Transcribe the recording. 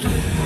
Yeah.